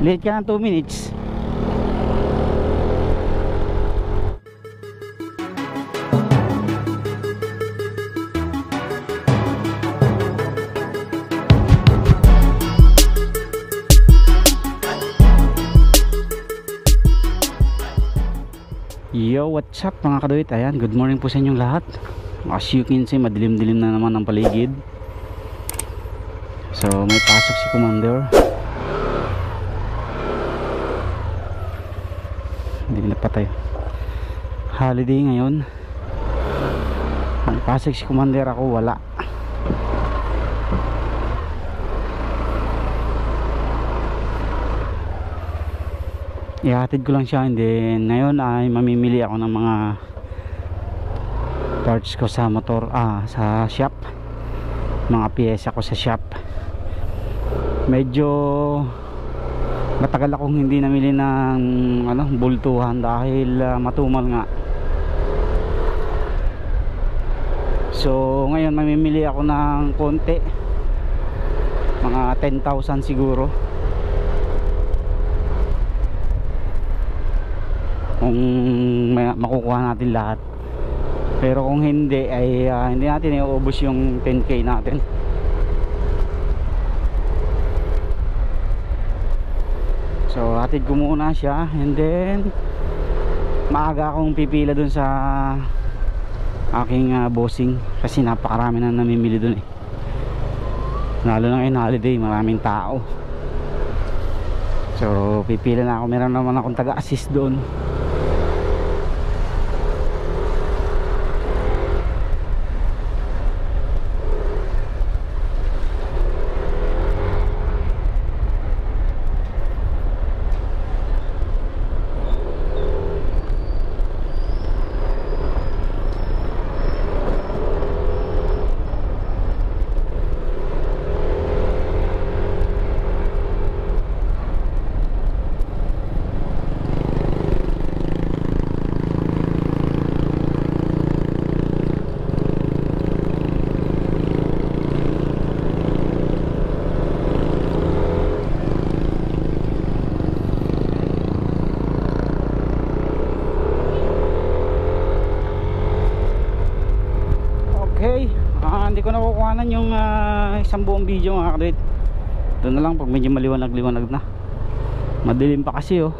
Late ka ng 2 minutes. Yo, what's up mga kaduit? Ayan, good morning po sa inyong lahat. As you can see, madilim-dilim na naman ang paligid. So, may pasok si Commander. Hindi na patay. Holiday ngayon. May pasok si Commander ako, wala. ihatid ko lang siya and then ngayon ay mamimili ako ng mga parts ko sa motor ah sa shop mga piyesa ko sa shop medyo matagal akong hindi namili ng ano bultuhan dahil ah, matumal nga. So ngayon mamimili ako ng konti. Mga 10,000 siguro. Kung makukuha natin lahat. Pero kung hindi ay ah, hindi natin iubos yung 10k natin so hatid ko muna siya and then maaga akong pipila dun sa aking ah, bossing kasi napakarami na namimili dun eh. Lalo na ngayon holiday maraming tao. So pipila na ako. Meron naman akong taga-assist doon Okay, ah, hindi ko nakukuhanan yung ah, isang buong video mga kadrit. Doon na lang pag medyo maliwanag-liwanag na. Madilim pa kasi oh.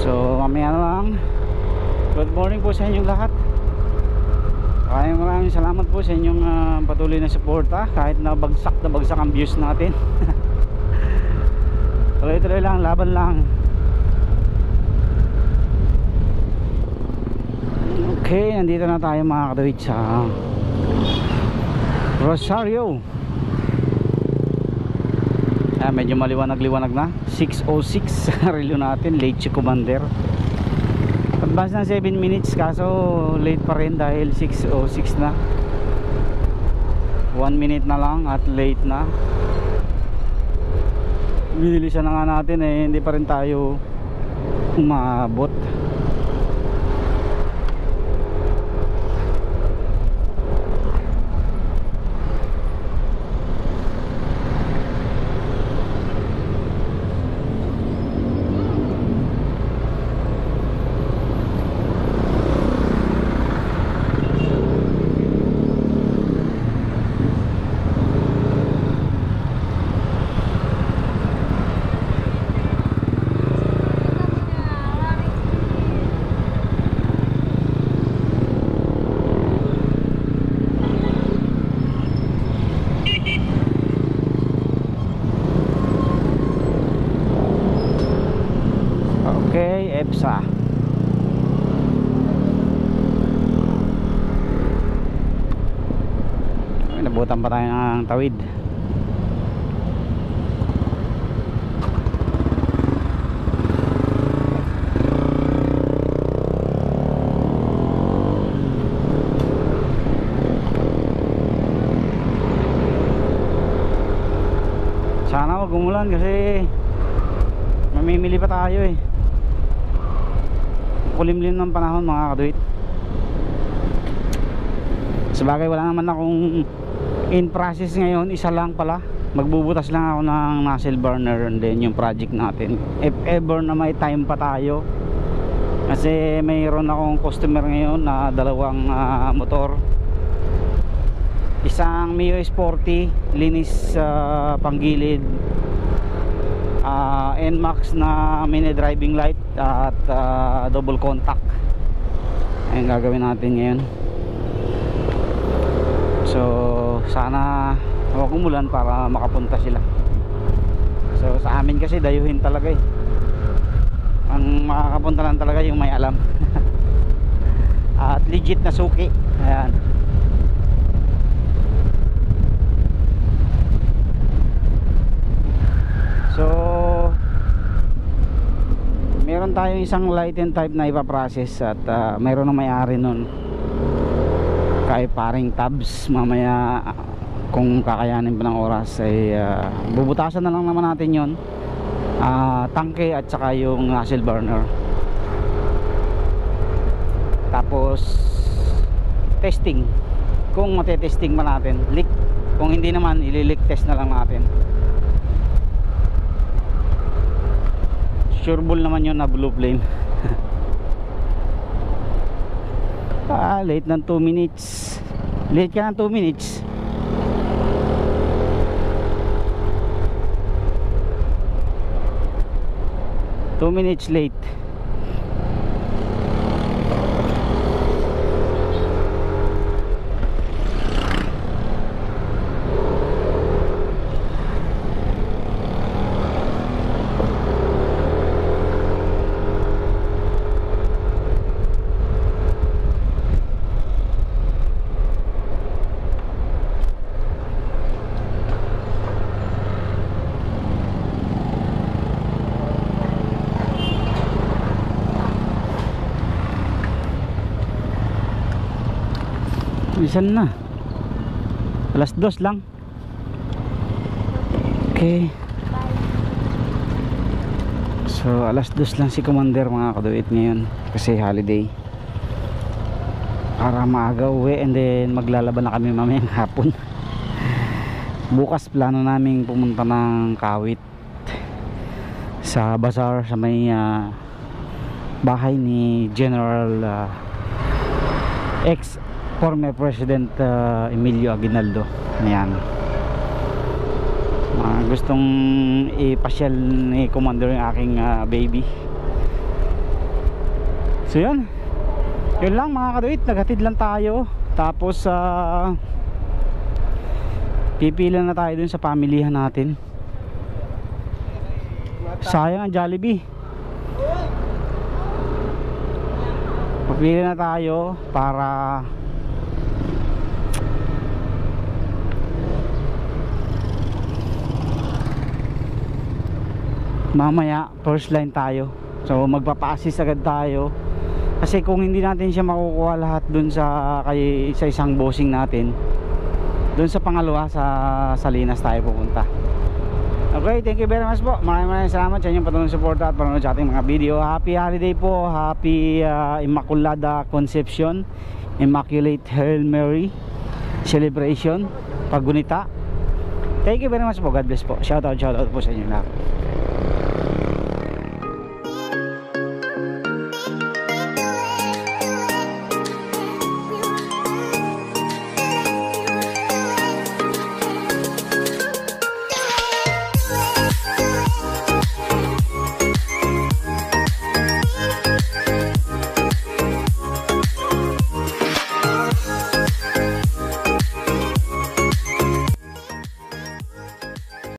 So mamaya lang. Good morning po sa inyong lahat. Maraming maraming salamat po sa inyong ah, patuloy na suporta. Kahit na bagsak na bagsak ang views natin. Tuloy-tuloy lang, laban lang. Okay, nandito na tayo mga kadawid sa Rosario. Ah, Medyo maliwanag-liwanag na. 6.06 relo natin, late si Commander. Advance na 7 minutes kaso late pa rin dahil 6.06 na. 1 minute na lang at late na. Binilisan na nga natin eh, hindi pa rin tayo umabot Okay, EPSA. Ay, nabutan pa tayo ng tawid. Sana wag umulan kasi mamimili pa tayo eh kulimlim ng panahon mga kaduit sabagay wala naman akong in process ngayon isa lang pala. Magbubutas lang ako ng nozzle burner and then yung project natin. If ever na may time pa tayo. Kasi mayroon akong customer ngayon na dalawang ah, motor. Isang Mio S40 linis sa panggilid. Ah, NMAX na mini driving light at ah, double contact. Ayun gagawin natin ngayon. So sana huwag umulan para makapunta sila. So sa amin kasi dayuhin talaga eh. Ang makakapunta lang talaga yung may alam. At legit na suki. Ayan. So meron tayong isang light and type na ipaprocess at uh, mayroon na may-ari nun kay paring tabs. Mamaya kung kakayanin pa ng oras ay ah, bubutasan na lang naman natin yon Ah, tangke at saka yung nozzle burner. Tapos testing. Kung matetesting pa natin leak. Kung hindi naman ililik test na lang natin. Sureball naman yun na blue flame ah late ng 2 minutes. Late ka ng 2 minutes. Two minutes late Bisan na. Alas dos lang. Okay. So alas dos lang si Commander mga kaduit ngayon. Kasi holiday. Para maaga uwi and then maglalaban na kami mamayang hapon. Bukas plano namin pumunta ng Kawit. Sa bazaar sa may ah, bahay ni General ah, ex former President uh, Emilio Aguinaldo ayan mga gustong ipasyal ni Commander yung aking uh, baby. So yun. Yun lang mga kaduit naghatid lang tayo. Tapos uh, pipila na tayo dun sa pamilihan natin. Sayang ang Jollibee. Pipili na tayo para mamaya first line tayo. So magpapa-assist agad tayo. Kasi kung hindi natin siya makukuha lahat dun sa kay sa isang bossing natin dun sa pangalawa sa Salinas tayo pupunta. Okay thank you very much po. Maraming maraming salamat sa inyong patuloy suporta at panonood sa ating mga video. Happy holiday po. Happy uh, Immaculada Conception Immaculate Hail Mary celebration paggunita thank you very much po. God bless po. Shout out shout out po sa inyo lahat